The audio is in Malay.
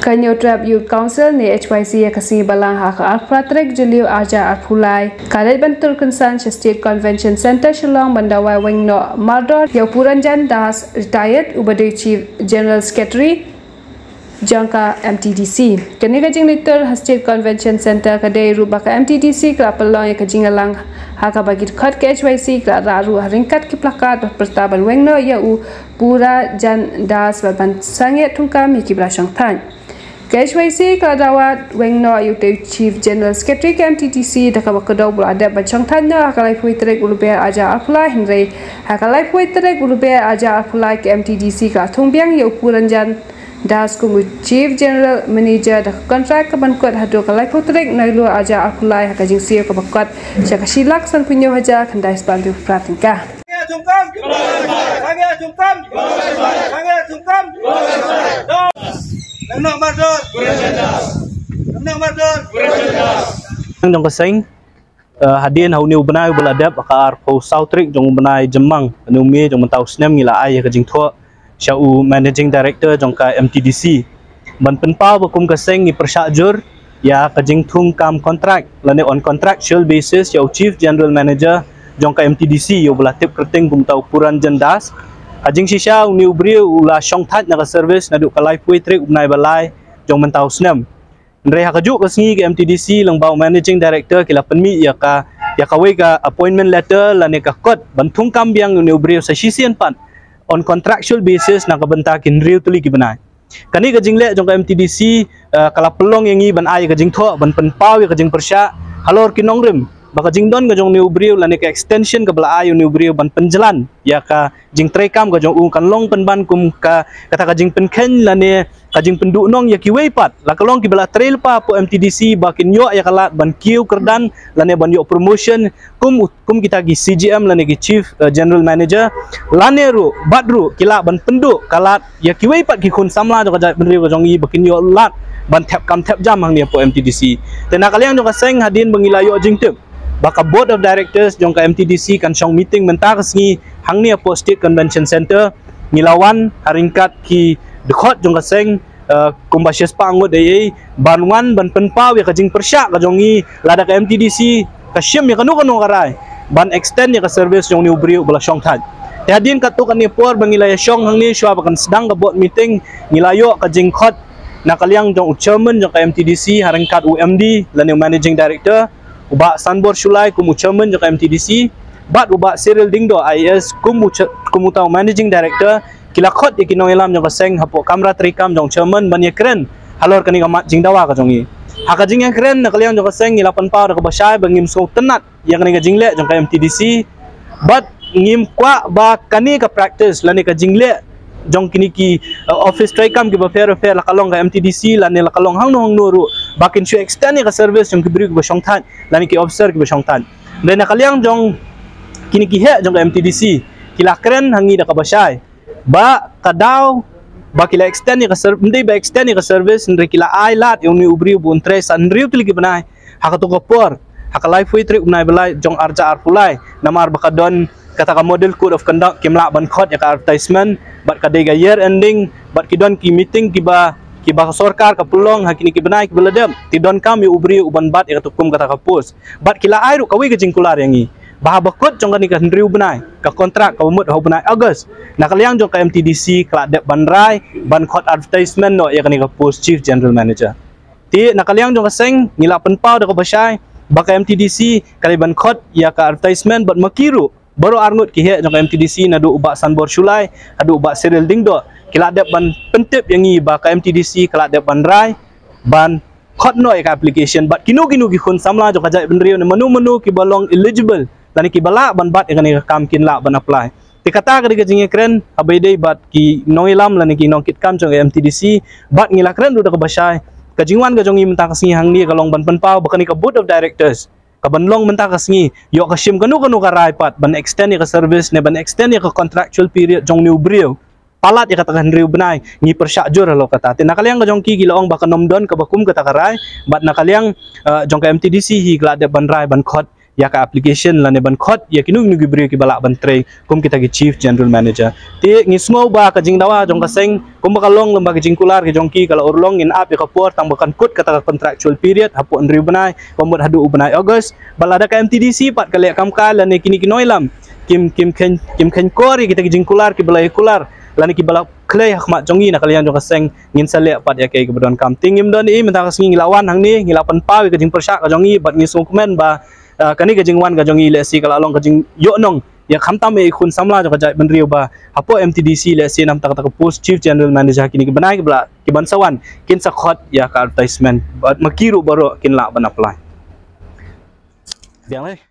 Kanyo Trap Youth Council ni HYC ya kasi balang ha ka alpratrek juliu aja arpulai. Kalet bentur kensan State Convention Center Shillong bandawai wengno Mardor ya Puranjan Das retired ubade Chief General Secretary jangka MTDC. Kini kajing liter State Convention Center kadai rubah ka MTDC kela pelong ya kajing alang haka bagi dekat ke HYC kela raru haringkat ki plakat pertabal wengno ya u pura jan das baban sangat tungkam ya ki berasang tan. KHYC kadawat wengno ayute Chief General Secretary KMTTC daka bakadau bul ada bancang tanya akalai pui terek ulupe aja apula hinre akalai pui terek ulupe aja apula KMTTC ka thungbiang ya ukuranjan das kungu Chief General Manager dak kontrak ke bankot hadu kalai pui terek nailu aja apula haka jing siyo ke bakot syaka silak san punyo haja kandai sebantu pratingkah Tungkam, Sangat tungkam, Sangat tungkam, Nak mador, Nak mador, Ang jong kasing uh, hadin hau niu benai bela dep akar po sautrik jong benai jemang. Anu mi jong mentau snem ngila ai ka jing thua. Syau managing director jong ka MTDC ban penpau bakum kasing ni persajur ya ka jing thung kam contract. Lane on contractual basis syau chief general manager jong ka MTDC yo bela tip kerting kum tau puran jendas Ajing sisa uni ubri ula syong tat na ka service na du ka life way trick unai balai jong mentau snem Ndre ha kajuk kesengi ke MTDC lang bau managing director kila penmi ya ka ya ka ka appointment letter la ne ka kod bantung kambiang ni ubri sa sisian pan on contractual basis na ka benta kin real tuli ki benai. Kani ka jingle jong ka MTDC uh, kala pelong yang i ban ai ka jing tho ban pen ka jing persya halor kinong rim baka jing don ka jong ni ubri la ne ka extension ka bla ai ni ubri ban penjalan ya ka jing trekam ka jong u kan long pen ban kum ka kata ka jing pen ken la ne kajing penduk nong ya kiwei pat. La kalong ki bala trail pa po MTDC bakin yo ya kala ban kiu kerdan la ne ban yo promotion. Kum kum kita gi CGM la ne gi chief uh, general manager. La ne ru badru kila ban penduk kala ya kiwei pat ki kun samla jo benri ko jong i bakin yo lat ban tap kam tap jam hang ne po MTDC tena kalian jo kaseng hadin bangila yo jing tip baka board of directors jong ka MTDC kan syong meeting mentar sengi hang ni po state convention center ngilawan haringkat ki dekat jong kaseng uh, kumbasyas pangut ay banwan ban penpaw ya kajing persyak ka lada ka MTDC ka syem ya kanu kanu karai ban extend ya ka service jong ni ubri bala syong tad Tiadin katu kan ni por bangilaya syong hang ni sywa bakan sedang ka board meeting ngilayo kajing khot nakaliang jong chairman jong ka MTDC haringkat UMD lan managing director uba sanbor shulai kumu chairman jong ka MTDC bat uba Cyril Dingdo IS kumu kumu tau managing director. Kila khot ya kinong ilam jong kaseng hapo kamera trikam jong chairman ban ya keren. Halor kani kamat jing dawa ka jongi haka jing yang keren nak liang jong kaseng ngila pan pau ka basai bangim so tenat. Yang kani ka jingle jong ka MTDC but ngim kwa ba kani ka practice lani ka jingle jong kini ki uh, office trikam ki ba fair fair la kalong ka MTDC lani la kalong hang nong nuru bakin shu extend ka service jong ki bri ka shong tan lani ki officer ki ba shong tan. Dan nak liang jong kini ki he jong ka MTDC kila keren hangi da ka basai ba kadaw ba kila extend ka service hindi ba extend ka service hindi kila ay lat yung ni ubri bu tres an riu tili gibanay haka to por haka life way trip unay balay jong arja arpulay namar baka don kata ka model code of conduct kimla ban khot ya ka advertisement bat ka day year ending bat ki don ki meeting ki ba ki ba sorkar ka pulong hakini ki banay ki beladem ti don kam ubri uban bat ya tukum kata ka post bat kila ay ru kawi ka jingkular yang i Bahawa bakut jong kan ikan riu benai ke kontrak ke umut hau benai August. Nak kaliang jong ke MTDC kelak dek bandrai ban kot advertisement no ya kan ikan post chief general manager. Ti nak kaliang jong keseng ngila penpau dek basai baka MTDC kali ban kot ya ke advertisement buat makiru baru arnut ki he jong ke MTDC nadu ubak sanbor shulai adu ubak Cyril Dingdo kelak dek ban pentip yang i baka MTDC kelak dek bandrai ban kot no ya application. But kinu kinu ki khun samla jong kajai benriu menu menu ki balong eligible. Dan ki bala ban bat yang ni kam kin la ban apply. Ti kata ka diga jinge kren abai dei bat ki noilam lan ki nong kam jong MTDC bat ngila kren du da ka basai. Ka jingwan ga jong i menta ka singi hang ni ka long ban pan bakani ka board of directors ka ban long menta ka singi. Yo ka shim kanu kanu ka rai pat. Ban extend ka service ne ban extend ka contractual period jong new brio palat ya kata riu benai. Ni persyak jur lo kata tin nakaliang ka jong ki gilaong baka nomdon ka bakum kata karai bat nakaliang uh, jong ka MTDC hi glade ban rai ban khot ya ka application la ne ban khot ya kinu nu gibri ki bala ban tre kum kita ki chief general manager. Ti ngismo ba ka jing dawa jong ka seng kum ba long lomba ki jing kular ki jong ki kala urlong in ap ya ka por tang bakan kut kata contractual period hapu andri banai pamut hadu banai august. Bala da ka mtdc pat kale kam ka la ne kini kinoilam kim kim ken kim ken kori kita ki jing kular ki balai kular. Lani ki balak klei hak mak jongi nak kalian jong seng ngin sale pat ya kai kebetulan kam. Tingim don i mentang singi lawan hang ni. Ngilapan pawi ke jing persyak ka jongi bat ngi sung komen ba kani ke jing wan ka jongi le si kala long ke jing yo nong. Ya kham tam e khun samla jong jai benriu ba hapo mtdc le si nam tak tak post chief general manager kini ke benai ke bla ki bansawan kin sakhot ya ka advertisement. Bat makiru baro kin la ban apply. Biang leh.